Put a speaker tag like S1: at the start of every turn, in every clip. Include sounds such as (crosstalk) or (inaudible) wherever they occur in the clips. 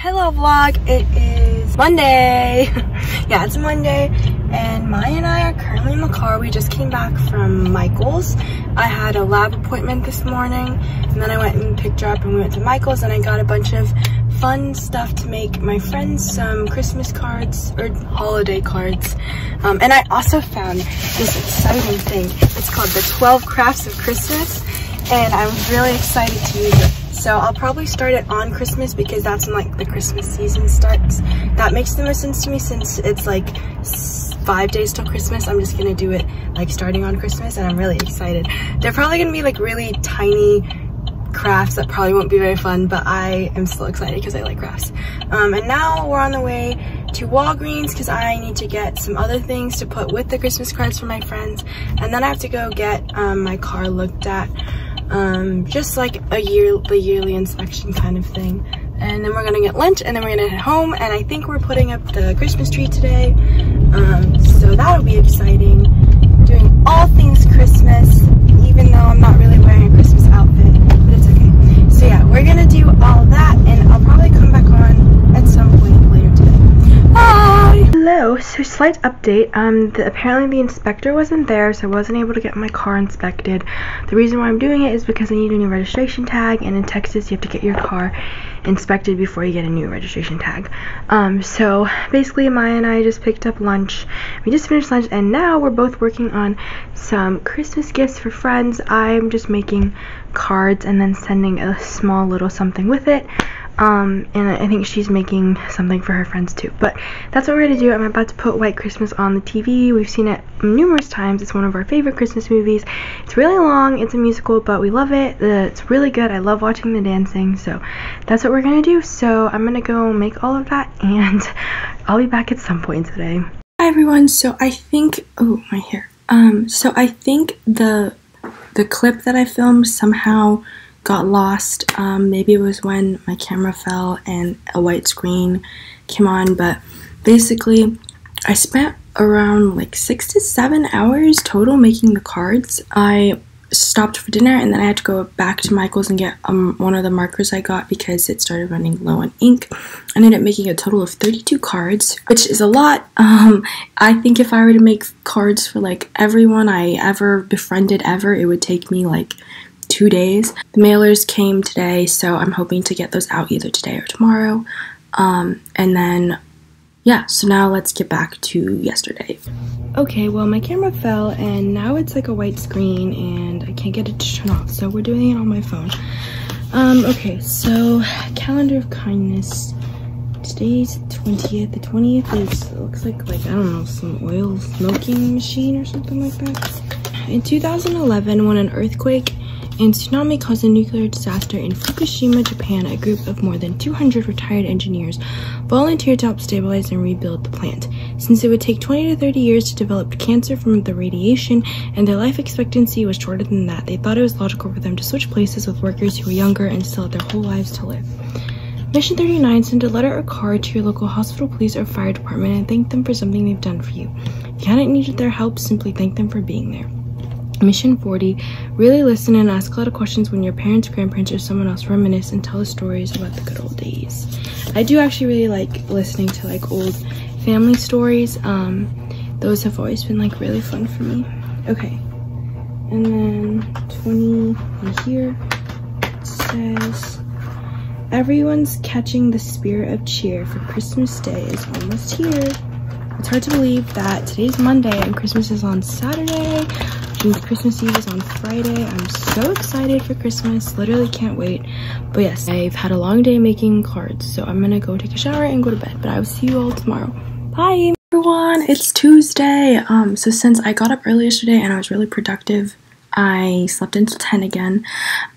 S1: Hello vlog, it is Monday. (laughs) yeah, it's Monday and Maya and I are currently in the car. We just came back from Michael's. I had a lab appointment this morning and then I went and picked her up and we went to Michael's and I got a bunch of fun stuff to make my friends some Christmas cards or holiday cards. Um, and I also found this exciting thing. It's called the 12 Crafts of Christmas and I was really excited to use it. So I'll probably start it on Christmas because that's when like the Christmas season starts. That makes the most sense to me since it's like five days till Christmas. I'm just gonna do it like starting on Christmas and I'm really excited. They're probably gonna be like really tiny crafts that probably won't be very fun, but I am still excited because I like crafts. Um, and now we're on the way to Walgreens because I need to get some other things to put with the Christmas cards for my friends. And then I have to go get um, my car looked at um, just like a year, the yearly inspection kind of thing. And then we're gonna get lunch and then we're gonna head home and I think we're putting up the Christmas tree today. Um, so that'll be exciting. Doing all things Christmas, even though I'm not really wearing a Christmas outfit, but it's okay. So yeah, we're gonna do all that and I'll probably come back on at some point later today. Bye! Hello, so slight update. Um, the, apparently the inspector wasn't there, so I wasn't able to get my car inspected. The reason why I'm doing it is because I need a new registration tag, and in Texas you have to get your car inspected before you get a new registration tag. Um, so basically Maya and I just picked up lunch. We just finished lunch, and now we're both working on some Christmas gifts for friends. I'm just making cards and then sending a small little something with it. Um, and I think she's making something for her friends too. But that's what we're gonna do. I'm about to put White Christmas on the TV. We've seen it numerous times. It's one of our favorite Christmas movies. It's really long. It's a musical, but we love it. it's really good. I love watching the dancing. So that's what we're gonna do. So I'm gonna go make all of that, (laughs) and I'll be back at some point today. Hi everyone. So I think. Oh, my hair. Um. So I think the the clip that I filmed somehow got lost. Um, maybe it was when my camera fell and a white screen came on, but basically, I spent around like six to seven hours total making the cards. I stopped for dinner and then I had to go back to Michael's and get um, one of the markers I got because it started running low on ink. I ended up making a total of 32 cards, which is a lot. (laughs) Um, I think if I were to make cards for like everyone I ever befriended ever, it would take me like two days. The mailers came today, so I'm hoping to get those out either today or tomorrow. Um, and then, yeah, so now let's get back to yesterday. Okay, well, my camera fell and now it's like a white screen and I can't get it to turn off, so we're doing it on my phone. Um, okay, so calendar of kindness. Today's 20th. The 20th is, looks like, like, I don't know, some oil smoking machine or something like that. In 2011, when an earthquake and tsunami caused a nuclear disaster in Fukushima, Japan, a group of more than 200 retired engineers volunteered to help stabilize and rebuild the plant. Since it would take 20 to 30 years to develop cancer from the radiation and their life expectancy was shorter than that, they thought it was logical for them to switch places with workers who were younger and still had their whole lives to live. Mission 39 send a letter or card to your local hospital, police, or fire department and thank them for something they've done for you. If you hadn't needed their help, simply thank them for being there. Mission 40 Really listen and ask a lot of questions when your parents, grandparents, or someone else reminisce and tell the stories about the good old days. I do actually really like listening to like old family stories. Um, those have always been like really fun for me. Okay, and then 20 here says, Everyone's catching the spirit of cheer for Christmas Day is almost here. It's hard to believe that today's Monday and Christmas is on Saturday Christmas Eve is on Friday. I'm so excited for Christmas. Literally can't wait. But yes, I've had a long day making cards, so I'm gonna go take a shower and go to bed. But I will see you all tomorrow. Bye! everyone it's tuesday um so since i got up early yesterday and i was really productive I slept until 10 again.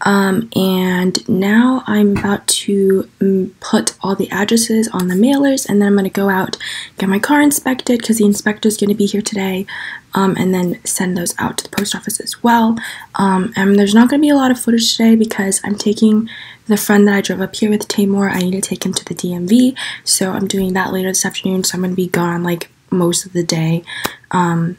S1: Um, and now I'm about to um, put all the addresses on the mailers and then I'm going to go out, get my car inspected because the inspector is going to be here today. Um, and then send those out to the post office as well. Um, and there's not going to be a lot of footage today because I'm taking the friend that I drove up here with, Taemour, I need to take him to the DMV. So I'm doing that later this afternoon. So I'm going to be gone like most of the day. Um,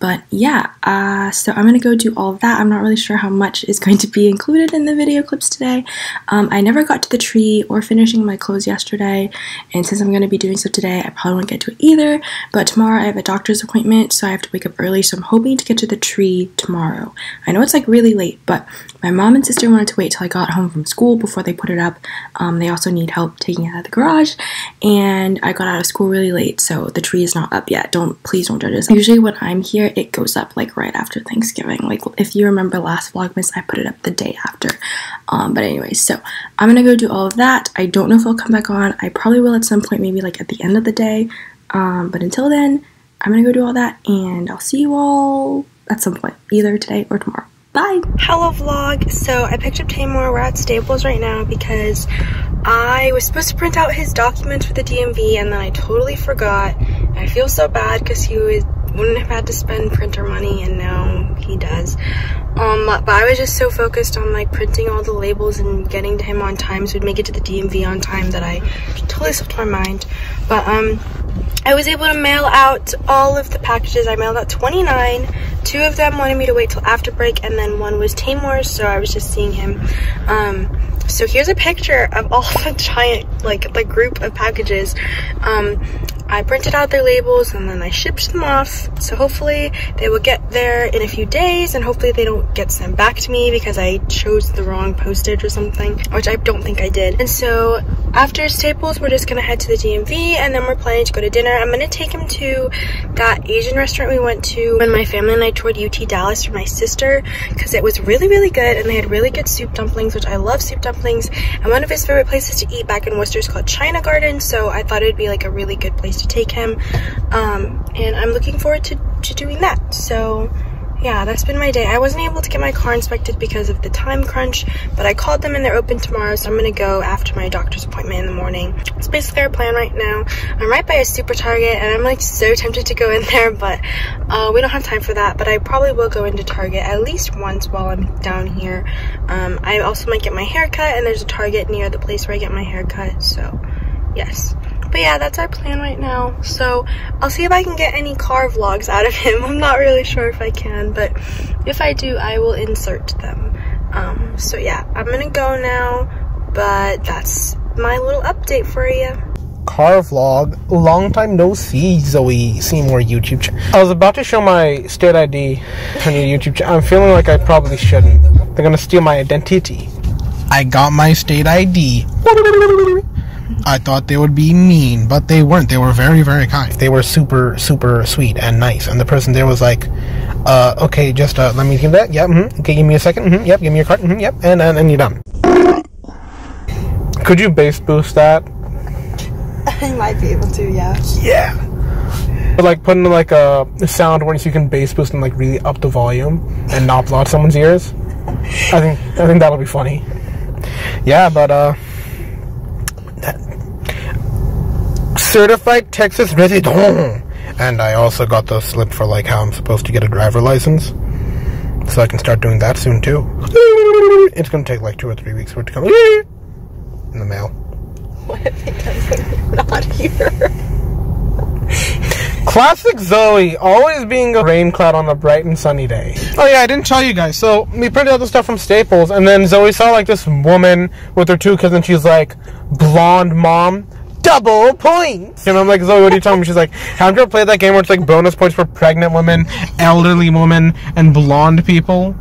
S1: But yeah, uh, so I'm gonna go do all of that. I'm not really sure how much is going to be included in the video clips today. Um, I never got to the tree or finishing my clothes yesterday, and since I'm gonna be doing so today, I probably won't get to it either. But tomorrow I have a doctor's appointment, so I have to wake up early, so I'm hoping to get to the tree tomorrow. I know it's like really late, but my mom and sister wanted to wait till I got home from school before they put it up. Um, they also need help taking it out of the garage, and I got out of school really late, so the tree is not up yet. Don't please don't judge us. Usually when I'm here, it goes up like right after Thanksgiving. Like if you remember last Vlogmas, I put it up the day after. Um, but anyways, so I'm gonna go do all of that. I don't know if I'll come back on. I probably will at some point, maybe like at the end of the day. Um, but until then, I'm gonna go do all that and I'll see you all at some point, either today or tomorrow. Bye! Hello vlog! So I picked up Taemour, we're at Staples right now because I was supposed to print out his documents for the DMV and then I totally forgot. I feel so bad because he was wouldn't have had to spend printer money and now he does. Um, but I was just so focused on like printing all the labels and getting to him on time so we'd make it to the DMV on time that I totally slipped my mind. But um, I was able to mail out all of the packages. I mailed out 29. Two of them wanted me to wait till after break and then one was Taemour's so I was just seeing him. Um, so here's a picture of all (laughs) the giant like the group of packages um, I printed out their labels and then I shipped them off. So hopefully they will get there in a few days and hopefully they don't get sent back to me because I chose the wrong postage or something, which I don't think I did. And so after Staples, we're just gonna head to the DMV and then we're planning to go to dinner. I'm gonna take him to that Asian restaurant we went to when my family and I toured UT Dallas for my sister because it was really, really good and they had really good soup dumplings, which I love soup dumplings. And one of his favorite places to eat back in Wooster is called China Garden. So I thought it'd be like a really good place to take him. Um, and I'm looking forward to, to doing that. So yeah, that's been my day. I wasn't able to get my car inspected because of the time crunch, but I called them and they're open tomorrow, so I'm gonna go after my doctor's appointment in the morning. It's basically our plan right now. I'm right by a super Target and I'm like so tempted to go in there, but uh, we don't have time for that, but I probably will go into Target at least once while I'm down here. Um, I also might get my hair cut and there's a Target near the place where I get my hair cut, so yes. But yeah, that's our plan right now. So I'll see if I can get any car vlogs out of him. (laughs) I'm not really sure if I can, but if I do, I will insert them. Um, so yeah, I'm gonna go now, but that's my little update for you.
S2: Car vlog, long time no see, Zoe Seymore YouTube channel. I was about to show my state ID on your YouTube channel. I'm feeling like I probably shouldn't. They're gonna steal my identity. I got my state ID. I thought they would be mean, but they weren't. They were very, very kind. They were super, super sweet and nice. And the person there was like, uh, okay, just uh, let me give that. Yep. Mm-hmm. Okay, give me a 2nd mm-hmm. Yep. Give me your card. Mm-hmm. Yep. And, and and you're done. Could you bass boost that? (laughs)
S1: I might be able to. Yeah.
S2: Yeah. But like putting like a sound where you can bass boost and like really up the volume and not blow out someone's ears. I think I think that'll be funny. Yeah, but uh certified Texas resident. And I also got the slip for like how I'm supposed to get a driver license. So I can start doing that soon too. It's gonna take like two or three weeks for it to come in the mail.
S1: What if it doesn't (laughs) not here?
S2: Classic Zoe, always being a rain cloud on a bright and sunny day. Oh yeah, I didn't tell you guys. So we printed out the stuff from Staples, and then Zoe saw like this woman with her two kids, and she's like, blonde mom double points. And I'm like, Zoe, what are you talking about? She's like, haven't you ever played that game where it's like bonus points for pregnant women, elderly women, and blonde people?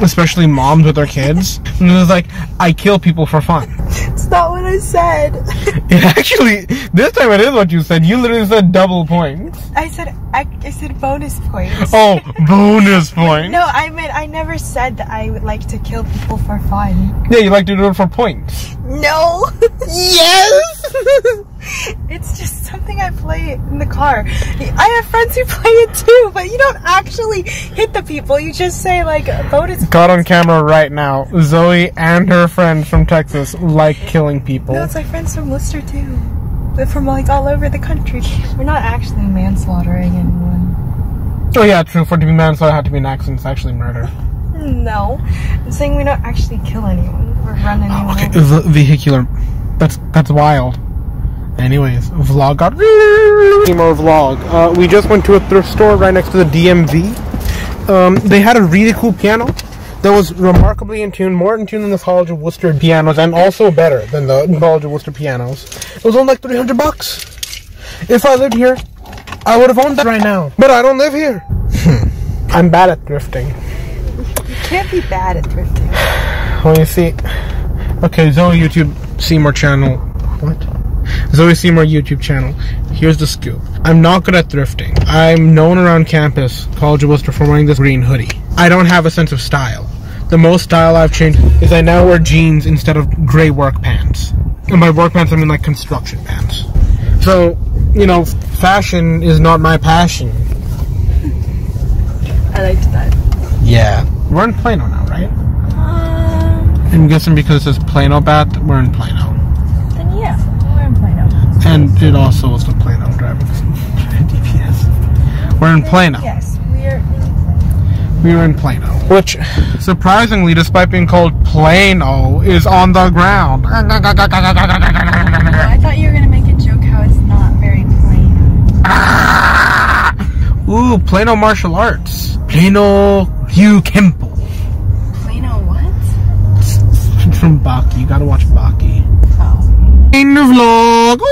S2: Especially moms with their kids. And it was like, I kill people for fun.
S1: It's not I said. (laughs)
S2: It actually, this time it is what you said. You literally said double points.
S1: I said, I, I said bonus points. (laughs)
S2: Oh, bonus (laughs) points.
S1: No, I meant, I never said that I would like to kill people for fun.
S2: Yeah, you like to do it for points.
S1: No.
S2: Yes! (laughs)
S1: It's just something I play in the car. I have friends who play it too, but you don't actually hit the people. You just say like bonus.
S2: Got on camera right now. Zoe and her friends from Texas like killing people.
S1: No, it's like friends from Wooster too. They're from like all over the country. We're not actually manslaughtering anyone.
S2: Oh yeah, true. For it to be manslaughter, it had to be an accident. It's actually murder.
S1: No, I'm saying we don't actually kill anyone or run anyone.
S2: Okay, v- vehicular. That's that's wild. Anyways, vlog got more vlog. Uh, we just went to a thrift store right next to the DMV. Um, they had a really cool piano that was remarkably in tune, more in tune than the College of Wooster pianos, and also better than the College of Wooster pianos. It was only like 300 bucks. If I lived here, I would have owned that right now. But I don't live here. (laughs) I'm bad at thrifting.
S1: You can't be bad at thrifting. (sighs)
S2: Let me see. Okay, Zoe YouTube Seymore channel. What? Zoe Seymore YouTube channel. Here's the scoop. I'm not good at thrifting. I'm known around campus, College of Wooster, for wearing this green hoodie. I don't have a sense of style. The most style I've changed is I now wear jeans instead of gray work pants. And by work pants, I mean like construction pants. So, you know, fashion is not my passion.
S1: I liked that.
S2: Yeah. We're in Plano now, right?
S1: Um,
S2: I'm guessing because it says Plano Bat, we're in Plano.
S1: then yeah, we're in Plano.
S2: And it also was the Plano driving (laughs) DPS. We're in Plano.
S1: Yes, we are.
S2: We were in Plano. Which, surprisingly, despite being called Plano, is on the ground. (laughs)
S1: I thought you were gonna make a joke how it's not very plain. (laughs)
S2: Ooh, Plano martial arts. Plano Ryu Kempo.
S1: Plano what?
S2: It's from Baki. You gotta watch Baki. In the vlog. Ooh.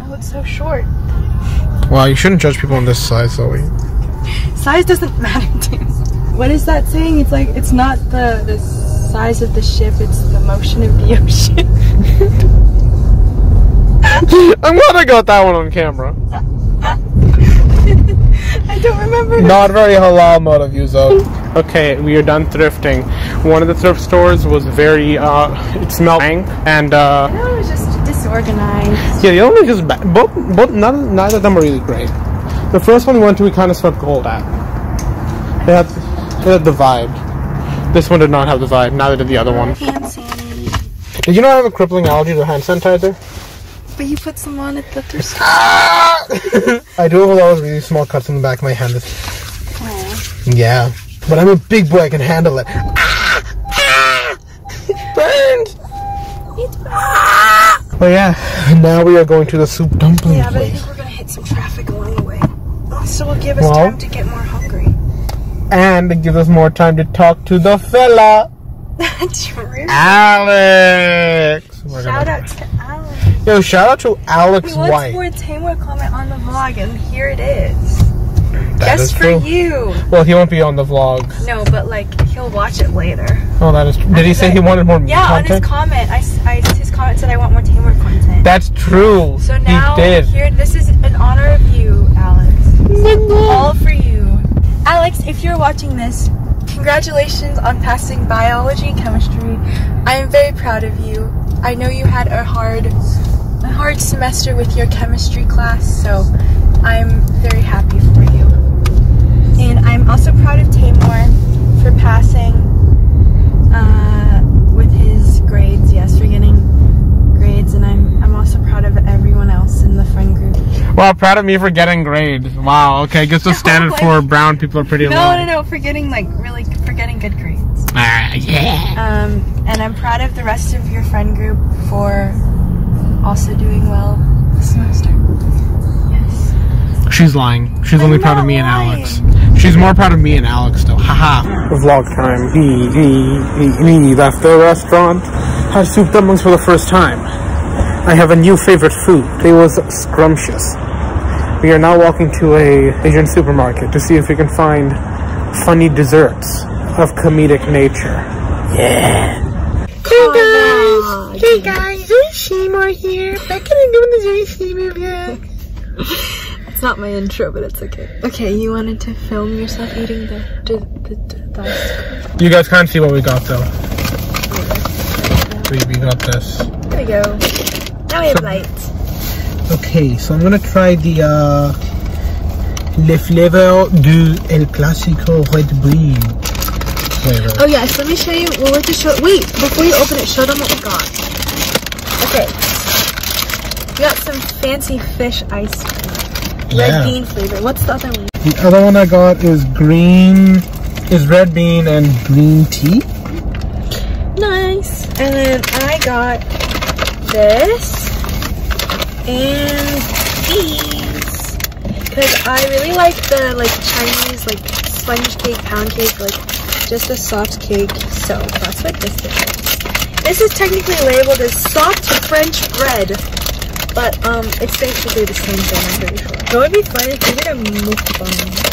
S1: Oh, it's so short.
S2: Well, you shouldn't judge people on this size, Zoe.
S1: Size doesn't (laughs) matter me. What is that saying? It's like it's not the the size of the ship; it's the motion of the (laughs) ocean. (laughs)
S2: I'm glad I got that one on camera.
S1: I don't remember.
S2: Not very halal mode of you, Zoe. Okay, we are done thrifting. One of the thrift stores was very, uh, it smelled and, uh,
S1: No, it was just disorganized.
S2: yeah, the other one was just bad. Both, both, none, neither of them were really great. The first one we went to, we kind of smelled gold at. It had, it had the vibe. This one did not have the vibe, neither did the other one.
S1: Hand sanitizer.
S2: Did you know I have a crippling allergy to hand sanitizer?
S1: But you put some on at the thrift store. (laughs)
S2: I do have a lot of really small cuts in the back of my hand. Yeah. But I'm a big boy, I can handle it. (laughs) Ah! Ah! Burns!
S1: It's bad.
S2: But yeah, now we are going to the soup dumpling
S1: Yeah, but I think we're gonna hit some traffic along the way. So will give us
S2: Well-
S1: time to get more hungry.
S2: And it gives us more time to talk to the fella, That's (laughs)
S1: True.
S2: Alex. We're
S1: Shout out to Alex.
S2: Yo, shout out to Alex
S1: He wants
S2: White.
S1: more Taemour comment on the vlog, and here it is.
S2: That
S1: Just for
S2: true.
S1: you.
S2: Well, he won't be on the vlog.
S1: No, but like he'll watch it later.
S2: Oh, that is true. Did he say he wanted more
S1: Yeah, on his
S2: content?
S1: comment, I, I- his comment said I want more Taemour content.
S2: That's true.
S1: so now
S2: he did.
S1: here, this is in honor of you, Alex. All for you, Alex. If you're watching this, congratulations on passing biology and chemistry. I am very proud of you. I know you had a hard, a hard semester with your chemistry class, so I'm very happy for you. And I'm also proud of Taemour for passing uh, with his grades. Yes, for getting grades, and I'm I'm also proud of everyone else in the friend group.
S2: Wow, proud of me for getting grades. Wow, okay, I guess the standard
S1: like-
S2: for brown people are pretty
S1: No,
S2: low.
S1: no, no, for getting like really for getting good grades.
S2: Ah, yeah.
S1: Um, and I'm proud of the rest of your friend group for also doing well this semester. Yes.
S2: She's lying. She's
S1: I'm
S2: only proud of
S1: not
S2: me and. Alex. She's more proud of me and Alex though. Haha. Vlog time. He, he, he, he left the restaurant. Had soup dumplings for the first time. I have a new favorite food. It was scrumptious. We are now walking to a Asian supermarket to see if we can find funny desserts of comedic nature. Yeah. Hey oh, guys! Hey guys! Zoe Seymore here. Back in doing the Zoe Seymore vlog. (laughs)
S1: It's not my intro, but it's okay. Okay, you wanted to film yourself eating the the, the, the, the ice cream.
S2: You guys can't see what we got though. We, we got this.
S1: There we go. Now we have lights.
S2: Okay, so I'm gonna try the uh, Le Flavor du El Clásico Red Bean flavor.
S1: Oh yes, let me show you. Well, let's just show. Wait, before you open it, show them what we got. Okay. We got some fancy fish ice cream. Red
S2: Yeah.
S1: bean flavor. What's the other one?
S2: The other one I got is green, is red bean and green tea.
S1: Nice. And then I got
S3: this and these because I really like the like Chinese like sponge cake, pound cake, like just a soft cake. So that's what this is. This is technically labeled as soft French bread, but um, it's basically the same thing. I'm pretty sure. It would be fun if we did a mukbang.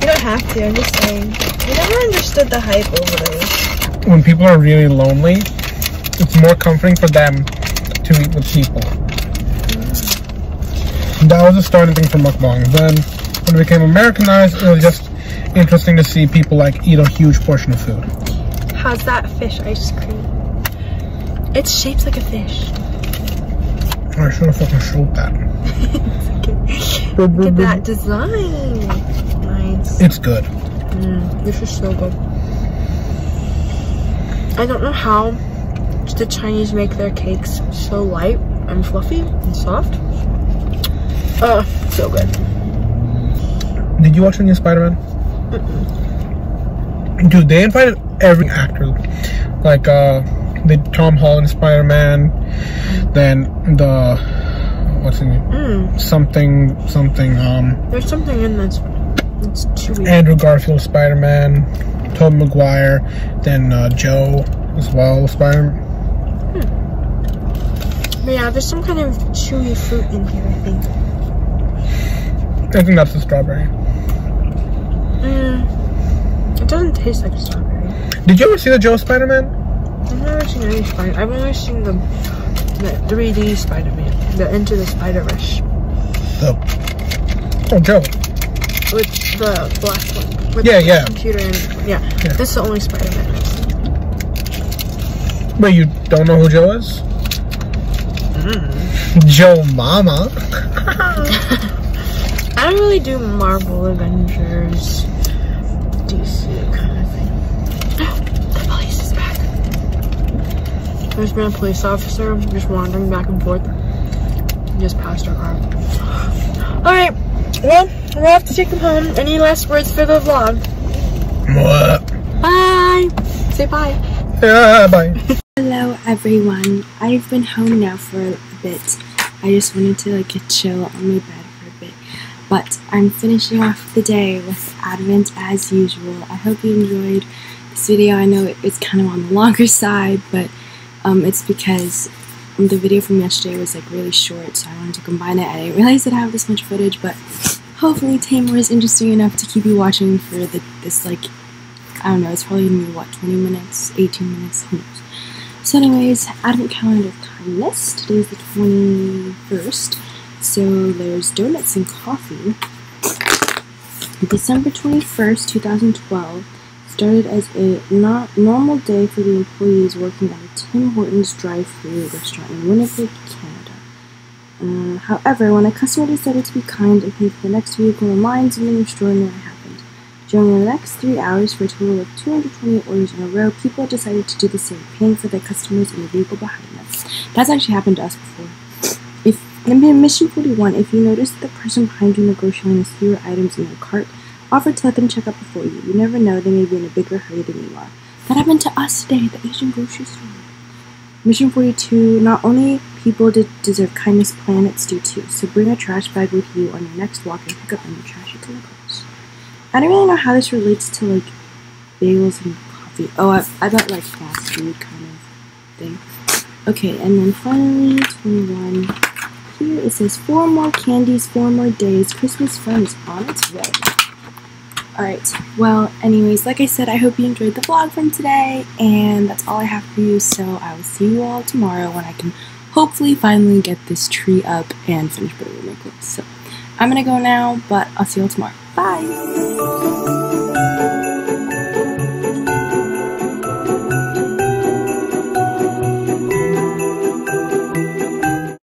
S3: You don't have to. I'm just saying. I never understood the hype over this.
S2: When people are really lonely, it's more comforting for them to eat with people. That was a starting thing for mukbang. Then, when it became Americanized, it was just interesting to see people like eat a huge portion of food.
S3: How's that fish ice cream? It's shaped like a fish.
S2: I should have fucking showed that. (laughs)
S3: Look at that design. Nice.
S2: It's good.
S3: Mm, this is so good. I don't know how the Chinese make their cakes so light and fluffy and soft. Oh, so good.
S2: Did you watch new Spider-Man? Dude, they invited every actor. Like, uh, the Tom Holland Spider-Man, then the, what's name?
S3: Mm,
S2: Something, something, um,
S3: there's something in this. It's chewy.
S2: Andrew Garfield Spider-Man, Tobey Maguire, then uh, Joe as well, Spider.
S3: But yeah, there's some kind of chewy fruit in here, I think.
S2: I think that's the strawberry.
S3: Mm, it doesn't taste like strawberry.
S2: Did you ever see the Joe Spider-Man?
S3: I've never seen any spider. I've only seen the the 3D Spider-Man, the Into the Spider-Verse,
S2: The, oh, Joe.
S3: with the black one. With
S2: Yeah,
S3: the
S2: yeah.
S3: Computer and yeah,
S2: Yeah.
S3: this is the only Spider-Man. I've seen.
S2: Wait, you don't know who Joe is? Mm-hmm. Joe Mama. (laughs) (laughs)
S3: I don't really do Marvel Avengers, DC kind of thing. (gasps) the police is back. There's been a police officer just wandering back and forth. He just passed our car. Alright, well, we'll have to take them home. Any last words for the vlog?
S2: What?
S3: Bye! Say bye.
S2: Yeah, bye.
S1: Hello everyone. I've been home now for a bit. I just wanted to like chill on my bed for a bit. But I'm finishing off the day with Advent as usual. I hope you enjoyed this video. I know it's kind of on the longer (laughs) side, but um, it's because the video from yesterday was like really short, so I wanted to combine it. I didn't realize I'd have this much footage, but hopefully Taemour is interesting enough to keep you watching for the, this like I don't know, it's probably gonna be what, 20 minutes, 18 minutes, who knows. So, anyways, Advent Calendar Kindness. Today is the 21st, so there's donuts and coffee. December 21st, 2012 started as a not normal day for the employees working at a Tim Hortons drive-thru restaurant in Winnipeg, Canada. Uh, however, when a customer decided to be kind and pay for the next vehicle in line, something extraordinary happened. During the next three hours, for a total of 228 orders in a row, people decided to do the same, paying for their customers in the vehicle behind them. That's actually happened to us before. If in Mission 41, if you notice the person behind you negotiating fewer items in their cart, offer to let them check out before you. You never know, they may be in a bigger hurry than you are. That happened to us today at the Asian grocery store. Mission 42, not only people de- deserve kindness, planets do too. So bring a trash bag with you on your next walk and pick up any trash you come across. I don't really know how this relates to like bagels and coffee. Oh, I, I bet like fast food kind of thing. Okay, and then finally, 21. Here it says, four more candies, four more days. Christmas fun is on its way. Alright, well, anyways, like I said, I hope you enjoyed the vlog from today, and that's all I have for you, so I will see you all tomorrow when I can hopefully finally get this tree up and finish building my clothes. So, I'm gonna go now, but I'll see you all tomorrow. Bye!